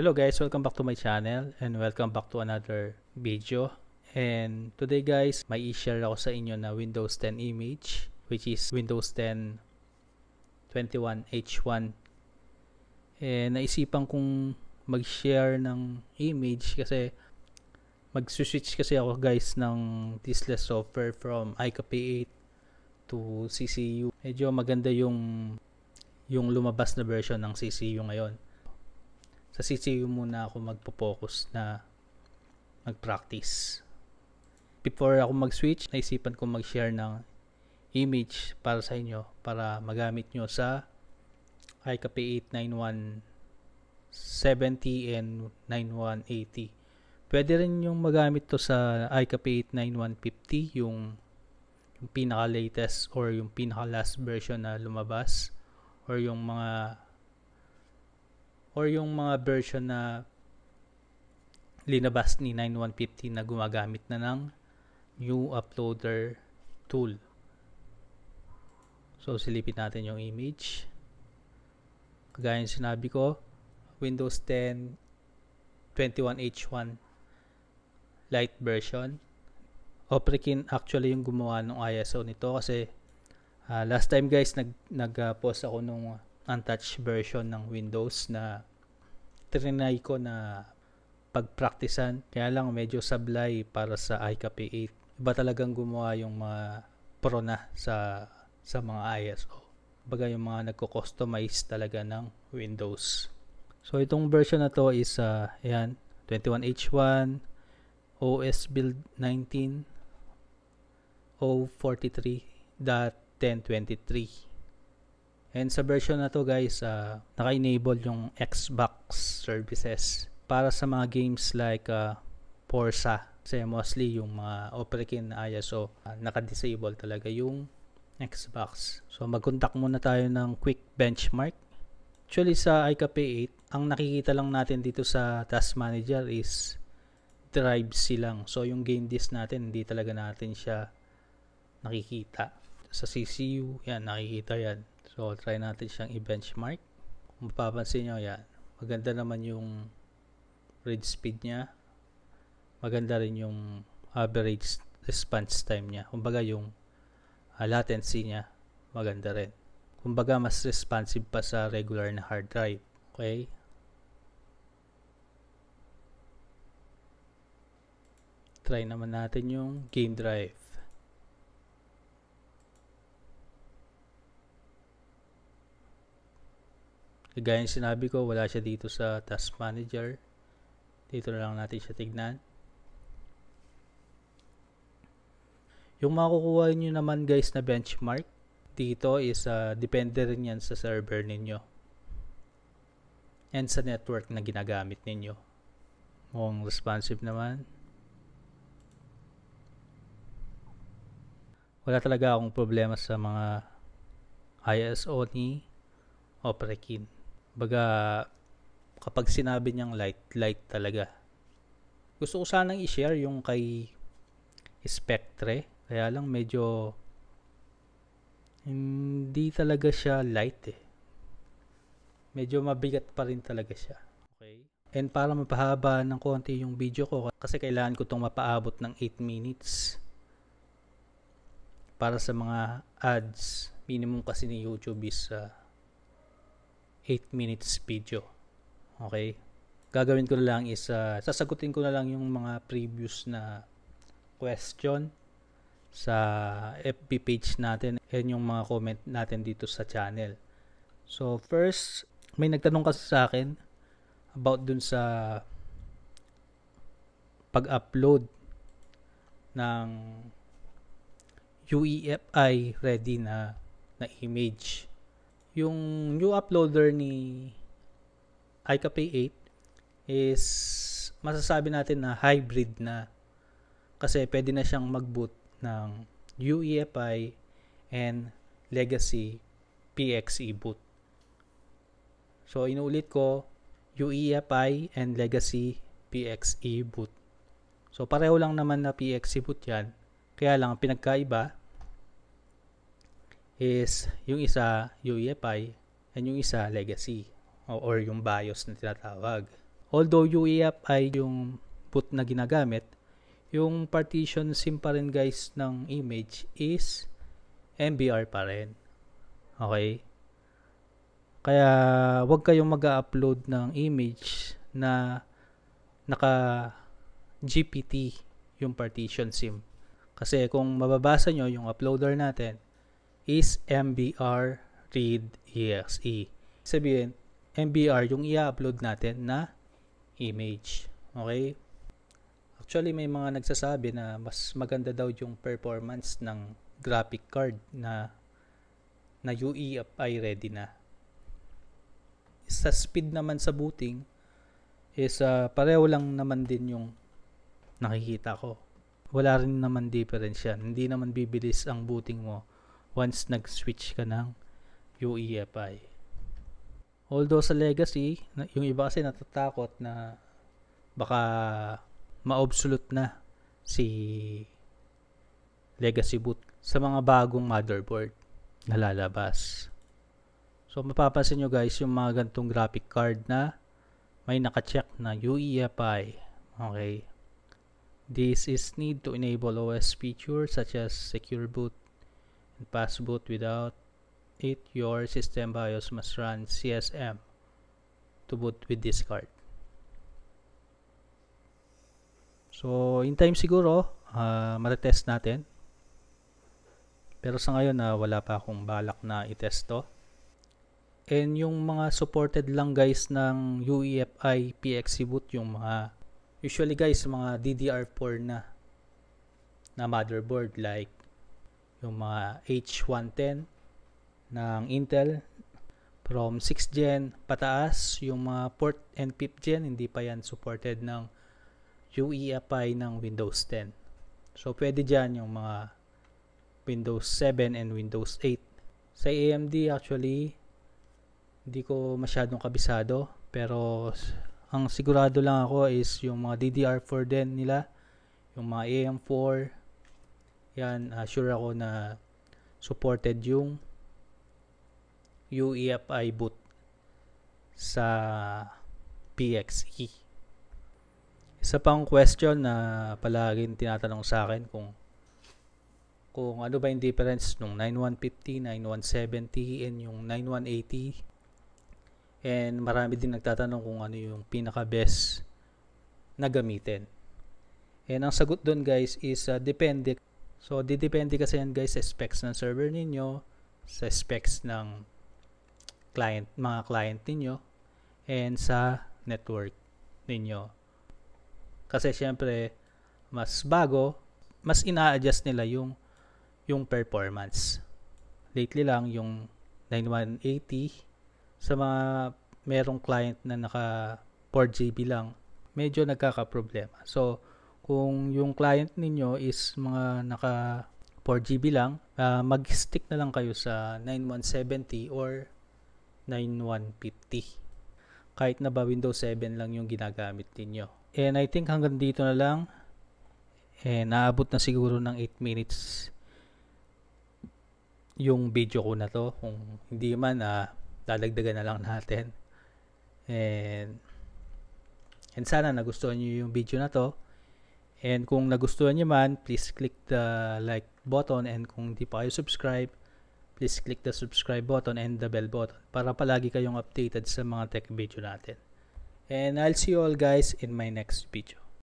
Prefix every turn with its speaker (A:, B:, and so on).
A: Hello guys, welcome back to my channel and welcome back to another video. And today guys, may i-share ako sa inyo na Windows 10 image which is Windows 10 21H1. And naisipan kong mag-share ng image kasi mag-switch kasi ako guys ng diskless software from iCA P8 to CCU. Medyo maganda yung yung lumabas na version ng CCU ngayon. Sa CCU muna ako magpo-focus na mag-practice. Before ako mag-switch, naisipan ko mag-share ng image para sa inyo para magamit nyo sa iCA P8 9170 and 9180. Pwede rin yung magamit to sa iCA P8 9150 yung yung pinaka-latest or yung pinaka-last version na lumabas or yung mga or yung mga version na linabas ni 9150 na gumagamit na ng new uploader tool. So, silipin natin yung image. Kagaya sinabi ko, Windows 10 21H1 Lite version. Oprekin actually yung gumawa ng ISO nito kasi uh, last time guys nag nag-post ako nung untouched version ng Windows na trinay ko na pagpraktisan. Kaya lang medyo sablay para sa iCA P8 iba talagang gumawa yung mga pro na sa sa mga ISO baga yung mga nagko-customize talaga ng Windows. So itong version na to is uh, ayan 21H1 OS build 19 043.1023 and sa version na to guys uh, naka-enable yung Xbox services para sa mga games like uh, Forza. Kasi mostly yung mga operating na ISO uh, naka-disable talaga yung Xbox. So mag-contact muna tayo ng quick benchmark. Actually sa iCA P8 ang nakikita lang natin dito sa task manager is drive silang. So yung game disk natin hindi talaga natin siya nakikita. Sa CCU yan nakikita yan so try natin siyang i-benchmark. Mapapansin nyo yan maganda naman yung read speed niya. Maganda rin yung average response time niya. Kumbaga yung uh, latency niya maganda rin. Kumbaga mas responsive pa sa regular na hard drive. Okay? Try naman natin yung game drive Kagaya sinabi ko, wala siya dito sa task manager. Dito lang natin siya tignan. Yung makukuha nyo naman guys na benchmark, dito is uh, depende rin yan sa server ninyo. And sa network na ginagamit ninyo. Mukhang responsive naman. Wala talaga akong problema sa mga ISO ni Oprekin. Baga, kapag sinabi niyang light, light talaga. Gusto ko sanang i-share yung kay Spectre. Kaya lang medyo hindi talaga siya light eh. Medyo mabigat pa rin talaga siya. Okay? And para mapahaba ng konti yung video ko kasi kailangan ko itong mapaabot ng 8 minutes para sa mga ads. Minimum kasi ni YouTube is uh, 8 minutes video. Okay? Gagawin ko na lang is uh, sasagutin ko na lang yung mga previous na question sa FB page natin and yung mga comment natin dito sa channel. So first, may nagtanong kasi sa akin about dun sa pag-upload ng UEFI ready na na image yung new uploader ni iCA P8 is masasabi natin na hybrid na kasi pwede na siyang mag-boot ng UEFI and legacy PXE boot. So inuulit ko UEFI and legacy PXE boot. So pareho lang naman na PXE boot 'yan. Kaya lang ang pinagkaiba is yung isa UEFI and yung isa legacy or, yung BIOS na tinatawag. Although UEFI yung boot na ginagamit, yung partition sim pa rin guys ng image is MBR pa rin. Okay? Kaya wag kayong mag-upload ng image na naka GPT yung partition sim. Kasi kung mababasa nyo yung uploader natin is MBR read exe. Sabihin, MBR yung i-upload natin na image. Okay? Actually, may mga nagsasabi na mas maganda daw yung performance ng graphic card na na UEFI ready na sa speed naman sa booting is uh, pareho lang naman din yung nakikita ko. Wala rin naman difference yan. Hindi naman bibilis ang booting mo once nag-switch ka ng UEFI. Although sa legacy, yung iba kasi natatakot na baka ma-obsolete na si legacy boot sa mga bagong motherboard na lalabas. So mapapansin nyo guys yung mga gantong graphic card na may naka-check na UEFI. Okay. This is need to enable OS features such as secure boot and pass boot without it your system BIOS must run CSM to boot with this card. So, in time siguro, uh, matetest natin. Pero sa ngayon, uh, wala pa akong balak na itest to. And yung mga supported lang guys ng UEFI PXE boot, yung mga usually guys mga DDR4 na na motherboard like yung mga H110 ng Intel from 6 gen pataas. Yung mga port and 5 gen hindi pa yan supported ng UEFI ng Windows 10 so pwede dyan yung mga Windows 7 and Windows 8 sa AMD actually hindi ko masyadong kabisado. Pero ang sigurado lang ako is yung mga DDR4 din nila. Yung mga AM4 yan uh, sure ako na supported yung UEFI boot sa PXE isa pang question na palaging tinatanong sa akin kung kung ano ba yung difference nung 9150, 9170 and yung 9180 And marami din nagtatanong kung ano yung pinaka-best na gamitin. And ang sagot doon guys is uh, depende. So, didepende kasi yan guys sa specs ng server ninyo, sa specs ng client, mga client ninyo, and sa network ninyo. Kasi syempre, mas bago, mas ina-adjust nila yung yung performance. Lately lang yung 9180 sa mga merong client na naka 4GB lang, medyo nagkaka-problema. So, kung yung client ninyo is mga naka 4GB lang, uh, mag-stick na lang kayo sa 9170 or 9150. Kahit na ba Windows 7 lang yung ginagamit niyo. And I think hanggang dito na lang. And naabot na siguro ng 8 minutes yung video ko na to. Kung hindi man, uh, dadagdagan na lang natin. And, and sana nagustuhan nyo yung video na to. And kung nagustuhan nyo man, please click the like button and kung di pa kayo subscribe, please click the subscribe button and the bell button para palagi kayong updated sa mga tech video natin. And I'll see you all guys in my next video.